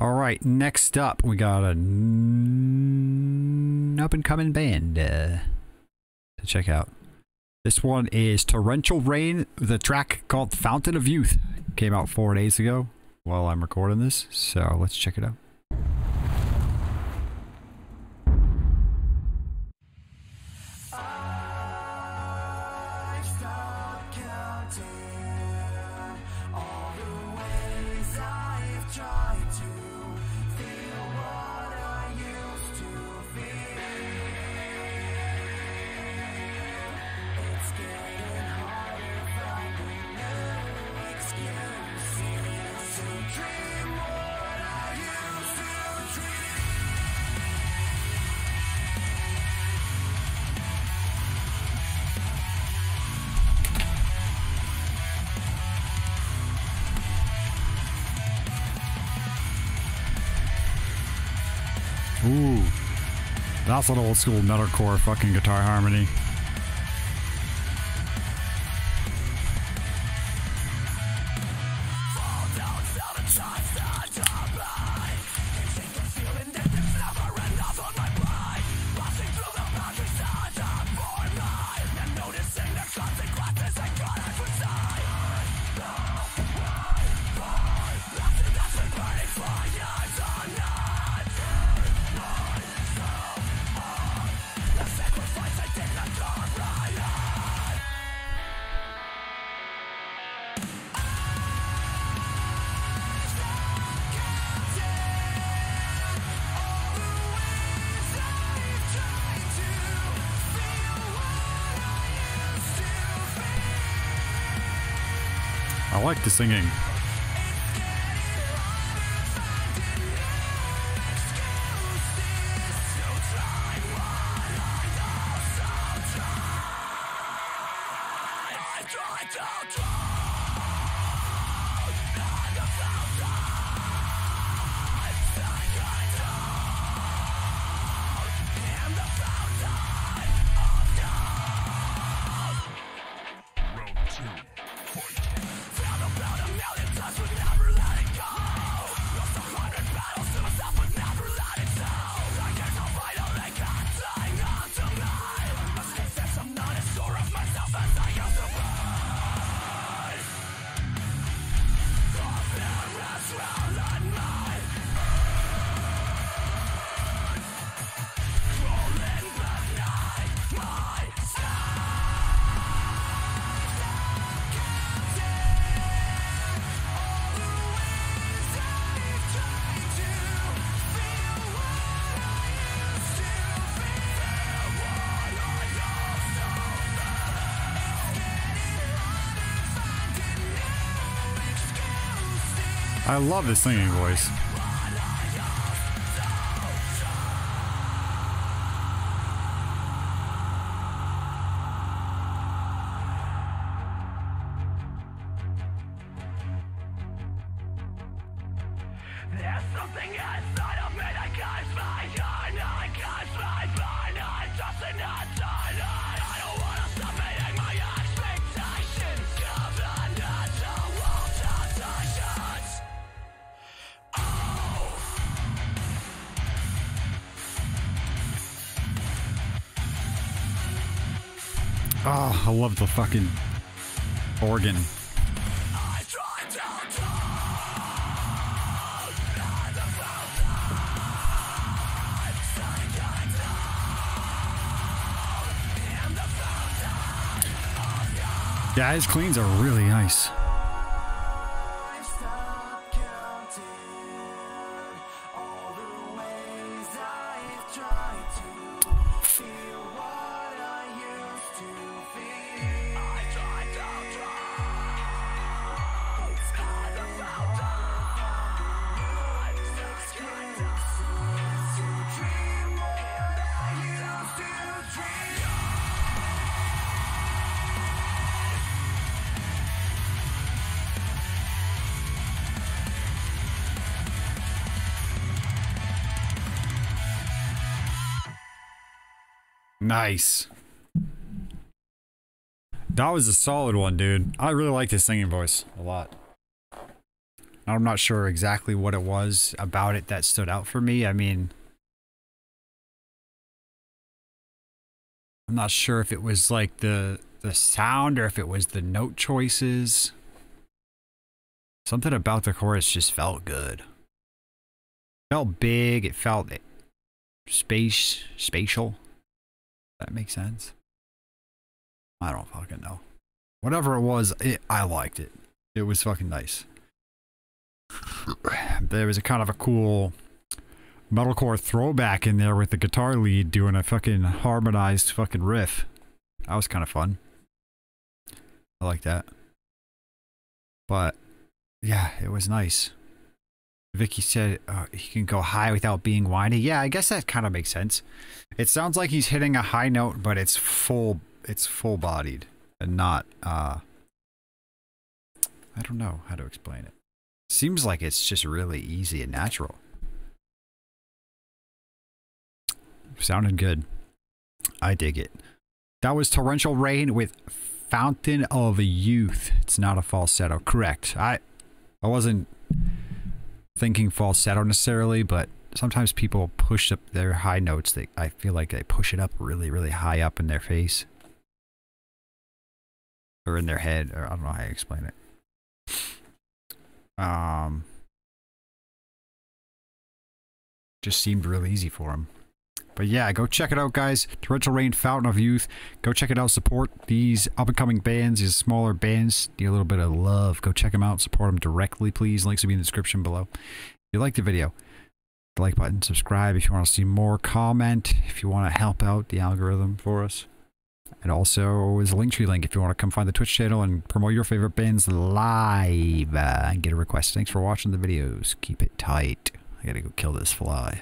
All right, next up, we got a up and coming band uh, to check out. This one is Torrential Rain, the track called Fountain of Youth. Came out four days ago while I'm recording this, so let's check it out. That's an old school metalcore fucking guitar harmony. I like the singing. I love the singing voice. There's something inside of me that Oh, I love the fucking organ. Yeah, his cleans are really nice. Nice. That was a solid one, dude. I really like his singing voice a lot. I'm not sure exactly what it was about it that stood out for me. I mean, I'm not sure if it was like the the sound or if it was the note choices. Something about the chorus just felt good. Felt big. It felt space spatial. That makes sense. I don't fucking know. Whatever it was, it, I liked it. It was fucking nice. There was a kind of a cool metalcore throwback in there with the guitar lead doing a fucking harmonized fucking riff. That was kind of fun. I like that. But yeah, it was nice. Vicky said uh, he can go high without being whiny. Yeah, I guess that kind of makes sense. It sounds like he's hitting a high note, but it's full. It's full bodied and not. uh I don't know how to explain it. Seems like it's just really easy and natural. Sounded good. I dig it. That was Torrential Rain with Fountain of Youth. It's not a falsetto. Correct. I I wasn't thinking falsetto necessarily, but sometimes people push up their high notes. They I feel like they push it up really, really high up in their face. Or in their head, or I don't know how to explain it. Um just seemed real easy for him. But yeah, go check it out, guys. Torrential Rain, Fountain of Youth. Go check it out. Support these up and coming bands, these smaller bands. Need a little bit of love. Go check them out. Support them directly, please. Links will be in the description below. If you like the video, the like button, subscribe if you want to see more. Comment if you want to help out the algorithm for us. And also is a Linktree link if you want to come find the Twitch channel and promote your favorite bands live and get a request. Thanks for watching the videos. Keep it tight. I gotta go kill this fly.